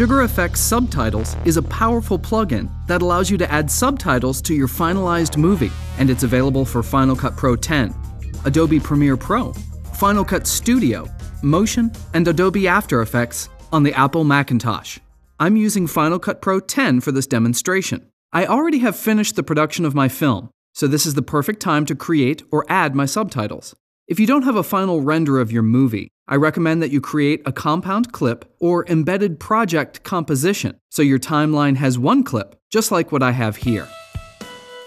SugarFX Subtitles is a powerful plugin that allows you to add subtitles to your finalized movie, and it's available for Final Cut Pro 10, Adobe Premiere Pro, Final Cut Studio, Motion, and Adobe After Effects on the Apple Macintosh. I'm using Final Cut Pro 10 for this demonstration. I already have finished the production of my film, so this is the perfect time to create or add my subtitles. If you don't have a final render of your movie, I recommend that you create a compound clip or embedded project composition so your timeline has one clip, just like what I have here.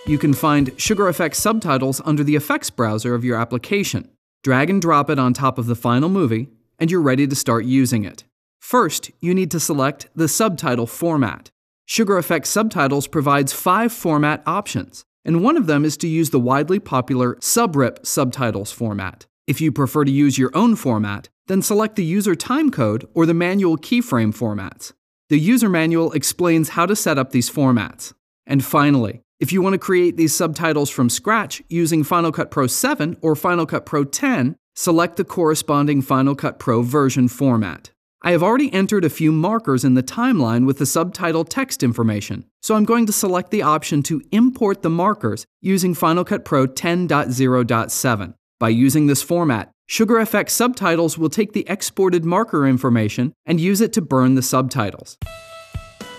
You can find SugarFX subtitles under the effects browser of your application. Drag and drop it on top of the final movie, and you're ready to start using it. First, you need to select the subtitle format. SugarFX Subtitles provides five format options and one of them is to use the widely popular subrip subtitles format. If you prefer to use your own format, then select the user timecode or the manual keyframe formats. The user manual explains how to set up these formats. And finally, if you want to create these subtitles from scratch using Final Cut Pro 7 or Final Cut Pro 10, select the corresponding Final Cut Pro version format. I have already entered a few markers in the timeline with the subtitle text information, so I'm going to select the option to import the markers using Final Cut Pro 10.0.7. By using this format, SugarFX subtitles will take the exported marker information and use it to burn the subtitles.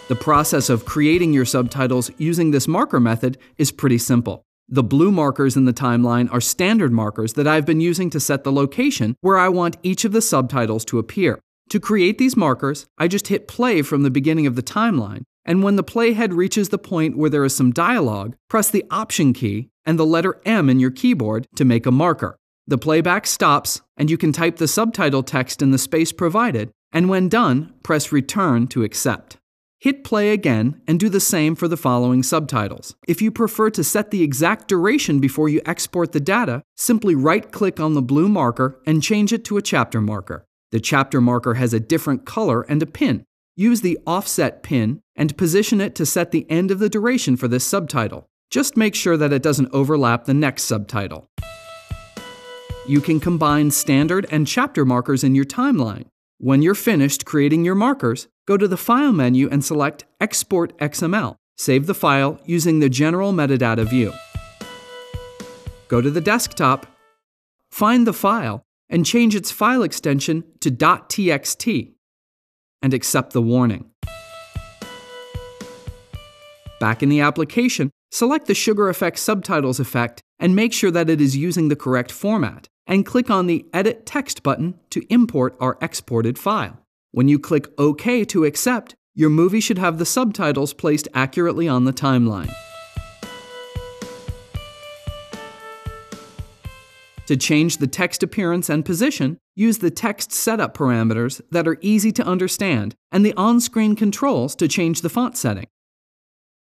The process of creating your subtitles using this marker method is pretty simple. The blue markers in the timeline are standard markers that I've been using to set the location where I want each of the subtitles to appear. To create these markers, I just hit play from the beginning of the timeline, and when the playhead reaches the point where there is some dialogue, press the Option key and the letter M in your keyboard to make a marker. The playback stops, and you can type the subtitle text in the space provided, and when done, press Return to accept. Hit play again and do the same for the following subtitles. If you prefer to set the exact duration before you export the data, simply right click on the blue marker and change it to a chapter marker. The chapter marker has a different color and a pin. Use the offset pin and position it to set the end of the duration for this subtitle. Just make sure that it doesn't overlap the next subtitle. You can combine standard and chapter markers in your timeline. When you're finished creating your markers, go to the File menu and select Export XML. Save the file using the General Metadata view. Go to the desktop, find the file, and change its file extension to .txt and accept the warning. Back in the application, select the SugarFX Subtitles effect and make sure that it is using the correct format, and click on the Edit Text button to import our exported file. When you click OK to accept, your movie should have the subtitles placed accurately on the timeline. To change the text appearance and position, use the text setup parameters that are easy to understand and the on-screen controls to change the font setting.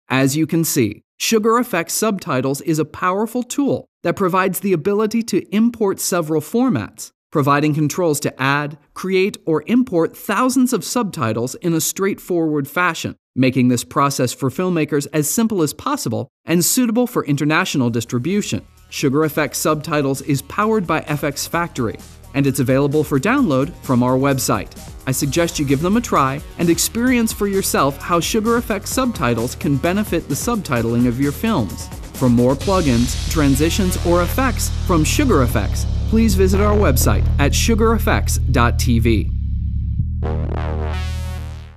As you can see, SugarFX Subtitles is a powerful tool that provides the ability to import several formats, providing controls to add, create, or import thousands of subtitles in a straightforward fashion, making this process for filmmakers as simple as possible and suitable for international distribution. SugarFX Subtitles is powered by FxFactory, and it's available for download from our website. I suggest you give them a try and experience for yourself how SugarFX Subtitles can benefit the subtitling of your films. For more plugins, transitions, or effects from SugarFX, please visit our website at sugarfx.tv.